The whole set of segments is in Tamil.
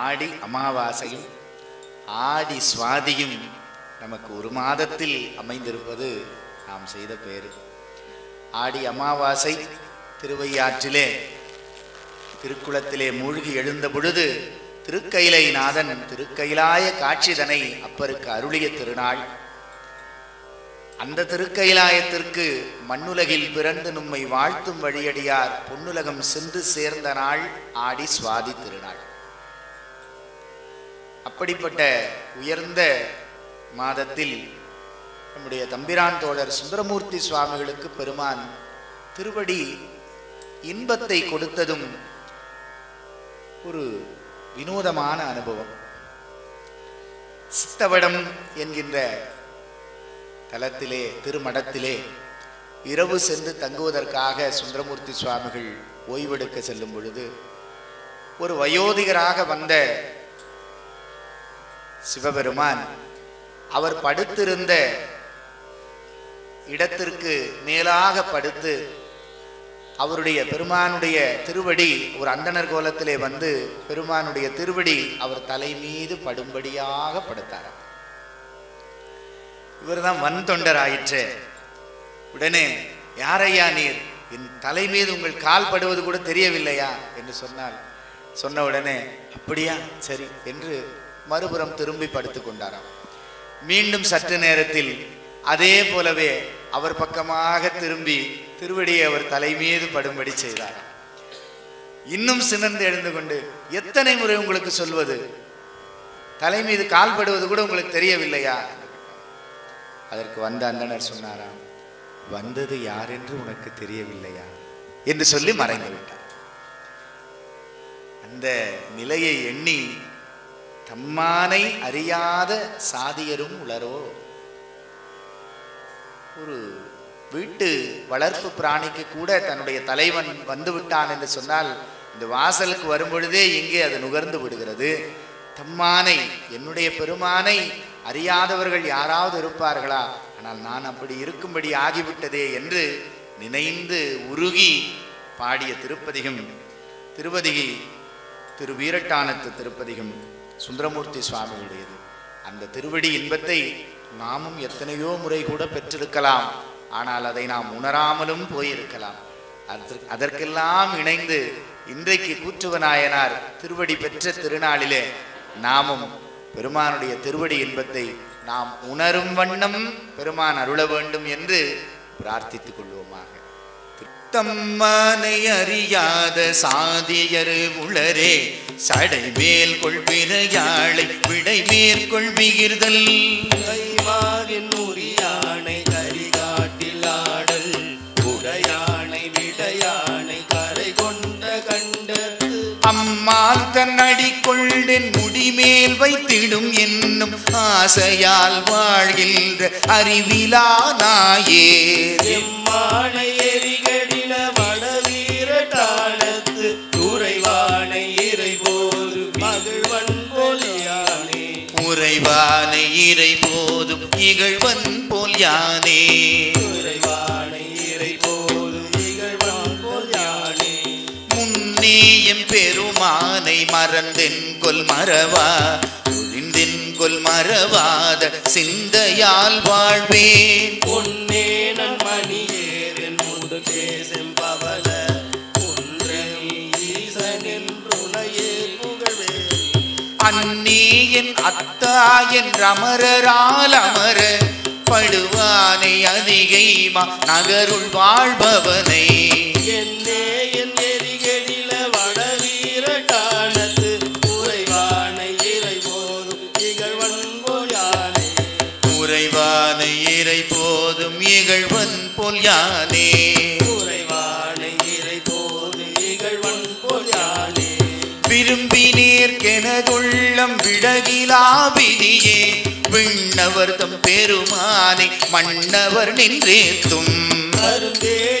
ஆடி அமாவாசையும் ஆடி சுவாதியும் நமக்கு ஒரு மாதத்தில் அமைந்திருப்பது நாம் செய்த பேர் ஆடி அமாவாசை திருவையாற்றிலே திருக்குளத்திலே மூழ்கி எழுந்த பொழுது திருக்கைலை நாதன் திருக்கைலாய காட்சிதனை அப்பருக்கு அருளிய திருநாள். அந்த திருக்கைலாயத்திற்கு மண்ணுலகில் பிறந்து நம்மை வாழ்த்தும் வழியடியார் பொன்னுலகம் சென்று சேர்ந்த நாள் ஆடி சுவாதி திருநாள். அப்படிப்பட்ட உயர்ந்த மாதத்தில் நம்முடைய தம்பிரான் தோழர் சுந்தரமூர்த்தி சுவாமிகளுக்கு பெருமான் திருவடி இன்பத்தை கொடுத்ததும் ஒரு வினோதமான அனுபவம். சித்தவடம் என்கின்ற தலத்திலே திருமடத்திலே இரவு சென்று தங்குவதற்காக சுந்தரமூர்த்தி சுவாமிகள் ஓய்வெடுக்க செல்லும் பொழுது ஒரு வயோதிகராக வந்த சிவபெருமான் அவர் படுத்திருந்த இடத்திற்கு மேலாக படுத்து அவருடைய பெருமானுடைய திருவடி ஒரு அந்தனர் கோலத்திலே வந்து பெருமானுடைய திருவடி அவர் தலை மீது படும்படியாக படுத்தாராம். இவர்தான் வன் தொண்டர் ஆயிற்று உடனே யாரையா நீர்? என் தலை மீது உங்கள் கால் படுவது கூட தெரியவில்லையா? என்று சொன்னால் சொன்ன உடனே அப்படியா? சரி என்று மறுபுறம் திரும்பி படுத்துக் கொண்டாராம் மீண்டும் சற்று நேரத்தில் அதே போலவே அவர் பக்கமாக திரும்பி திருவடியை அவர் தலை மீது படும்படி செய்தாராம். இன்னும் சினந்து எழுந்து கொண்டு எத்தனை முறை உங்களுக்கு சொல்வது? தலை மீது கால் படுவது கூட உங்களுக்கு தெரியவில்லையா? அதற்கு வந்த அந்தனர் சொன்னாராம் வந்தது யார் என்று உனக்கு தெரியவில்லையா? என்று சொல்லி மறைந்து விட்டார் அந்த நிலையை எண்ணி தம்மானை அறியாத சாதியரும் உளரோ? ஒரு வீட்டு வளர்ப்பு பிராணிக்கு கூட தன்னுடைய தலைவன் வந்துவிட்டான் என்று சொன்னால் இந்த வாசலுக்கு வரும்பொழுதே இங்கே அது நுகர்ந்து விடுகிறது. தம்மானை என்னுடைய பெருமானை அறியாதவர்கள் யாராவது இருப்பார்களா? ஆனால் நான் அப்படி இருக்கும்படி ஆகிவிட்டதே என்று நினைந்து உருகி பாடிய திருப்பதிகம் திருவதிகை திரு வீரட்டானத்து திருப்பதிகம் சுந்தரமூர்த்தி சுவாமிகளுடையது அந்த திருவடி இன்பத்தை நாமும் எத்தனையோ முறை கூட பெற்றிருக்கலாம். ஆனால் அதை நாம் உணராமலும் போயிருக்கலாம். அதற்கெல்லாம் இணைந்து இன்றைக்கு கூற்றுவநாயனார் திருவடி பெற்ற திருநாளிலே நாமும் பெருமானுடைய திருவடி இன்பத்தை நாம் உணரும் வண்ணம் பெருமான் அருள வேண்டும் என்று பிரார்த்தித்துக் கொள்வோமாக. தம்மானை அறியாத சாதியர் உளரே சடை மேல் கொள்பிறையாளை விடை மேற்கொள்விகிர்தல் கைவாரின் உரிய அம்மாள் தன் அடிக்கொள்டென் முடிமேல் வைத்திடும் என்னும் ஆசையால் வாழ்கின்ற அறிவிலா நாயே. எம்மானை எரிகடில வடவீரட்டானத்து துறைவானை இறை போது மகிழ்வன் பொலியானே. உறைவானை இறை போதும் இகழ்வன் போல் யானே. பெருமானை மறந்தென் கொல் மறவா ஒழிந்தென் கொல் மறவாத சிந்தையால் வாழ்வேன். பொன்னே நன்மணியேரன் முது பேசும் பவல ஒன்றல் ஈசனின் துணையே புகழ்வேன் அன்னே என் அத்தா என் அமரரால் அமர படுவானை அதிகைமா நகருள் வாழ்பவனை. உறைவானை இறை போதும் இகழ்வன் போல் யானே. உறைவானை இறை போது இகழ்வன் போயானே விரும்பினேற்கெனதுள்ளம் விடகிலா விதியே. விண்ணவர் தம் பெருமானை மன்னவர் நின்றேத்தும். அருந்தே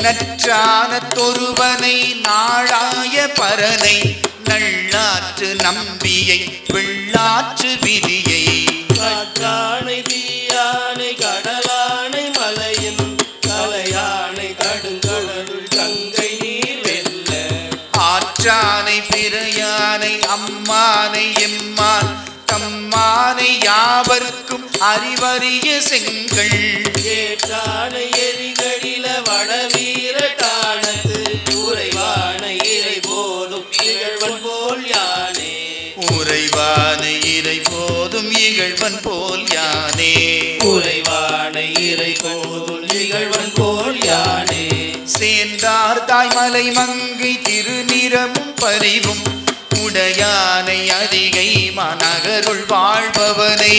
நற்றான தொருவனை நாளாய பரனை நல்லாற்று நம்பியை வெள்ளாற்று விதியை. காற்றானை தீயானை கடலானை மலையின் கலையானை கடுங்கடலுள் கங்கை நீர் வெல்ல. ஆற்றானை பிறையானை அம்மானை எம்மான் தம்மானை யாவர்க்கும் அறிவறிய செங்கல். ஏற்றானை எரிகடில உடையானை அதிகை மாநகருள் வாழ்பவனை.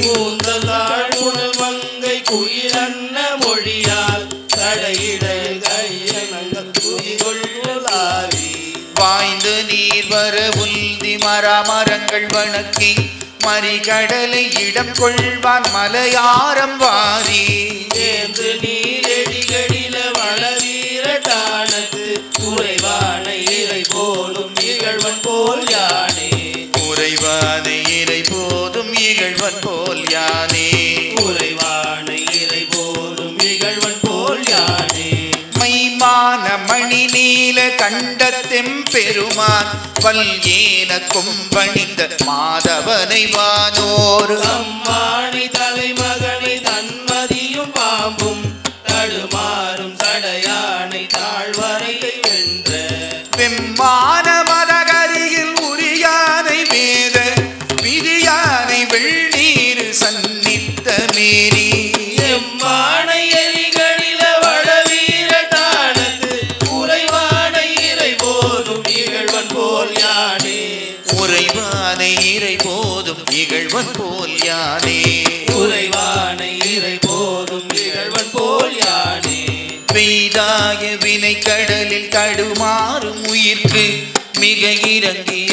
கூந்தலாள் மங்கை குயிலன்ன மொழியால் வாய்ந்து நீர் வர உல்தி மரமரங்கள் வணக்கி மறிகடலை இடம் கொள்வான் மலையாரம் வாரி. சேர்ந்து நீரெடிகளில கண்டத்தெம் பெருமான் பல்ஏன கொம்பணிந்த மாதவனை வானோர். அம்மானை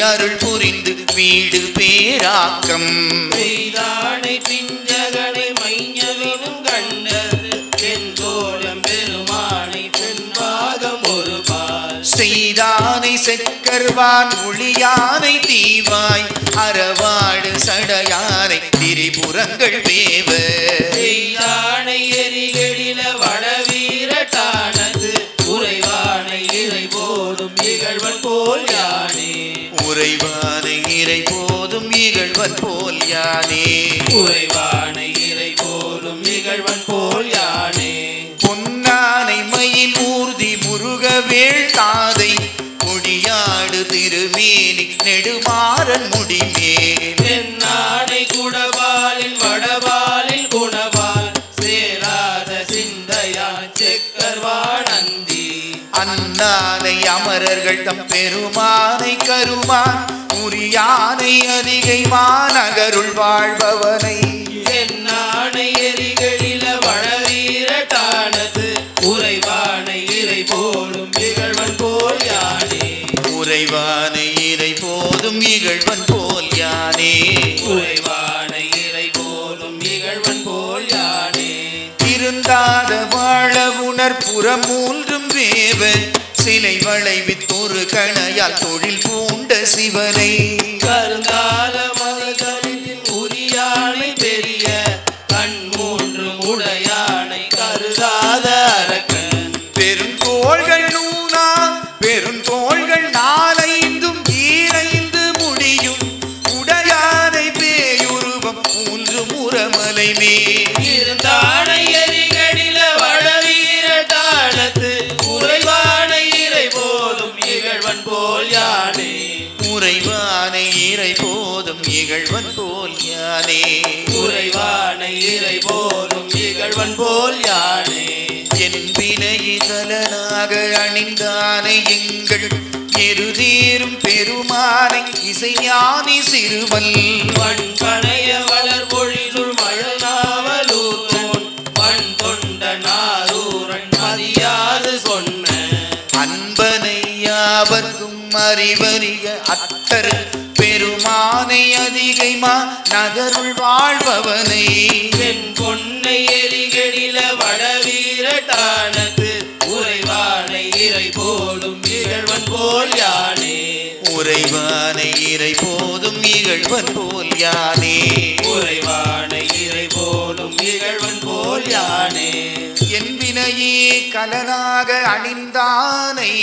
அருள் புரிந்து வீடு பேராக்கம். பெய்தானை பிஞ்சகனை மைஞவினும் கண்டது தோழம் பெருமானை பெண்பாகம் ஒரு பால். செய்தானை செக்கர்வான் ஒளியானை தீவாய் அறவாடு சடையானை திரிபுரங்கள் வேவ செய்தானை எரிகெழில வடவீரட்டானது இறை போதும் இகழ்வன் போல் யானே. உறைவானை இறை போதும் இகழ்வன் போல் யானே. பொன்னானை மயில் ஊர்தி முருகவேள் தாதை. கொடியாடு திருமேனி நெடுமாறன் முடிமேல். தென்னானை குடபாலில் வடபாலில் குணபால் சேராத சிந்தையான் செக்கர்வானந்தி அண்ணானை அமரர்கள் தம் பெருமானை கருமான். உரியானை அதிகை மாநகருள் வாழ்பவனை பூண்ட சிவனை. கருணா பெருமானை இசைஞானி சிறுவல் வன் பனைய வளர் பொழிலுள் மழல் நாவலூர்கோன் வன் தொண்ட நாரூரன் மதியாது சொன்ன. அன்பனை யாவர்க்கும் அறிவறிய அத்தர். பெரு பெருமானை அதிகைமா நகருள் வாழ்பவனை அலனாக அணிந்தானை.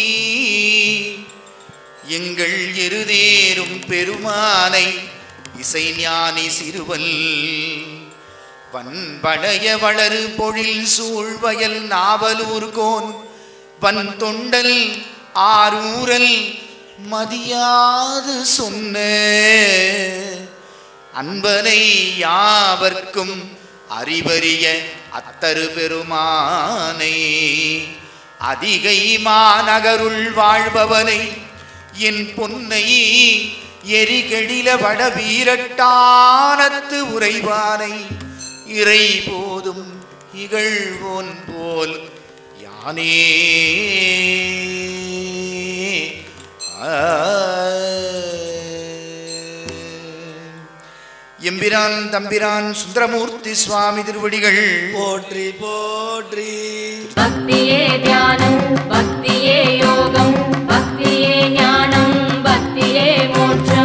எங்கள் எருதேறும் பெருமானை இசை ஞானி சிறுவல். வன்படைய வளரு பொழில் சூழ்வயல் நாவலூர் கோன். வன் தொண்டல் ஆரூரல் மதியாது சொன்ன. அன்பனை யாவர்க்கும் அறிவறிய அத்தரு பெருமானை. அதிகை மாநகருள் வாழ்பவனை என் பொன்னை எரிகெழில வட வீரட்டானத்து உறைவானை. இறை போதும் இகழ்வோன் போல் யானே. எம்பிரான் தம்பிரான் சுந்தரமூர்த்தி சுவாமி திருவடிகள். போற்றி போற்றி. பக்தியே தியானம் பக்தியே யோகம் பக்தியே ஞானம் பக்தியே மோட்சம்.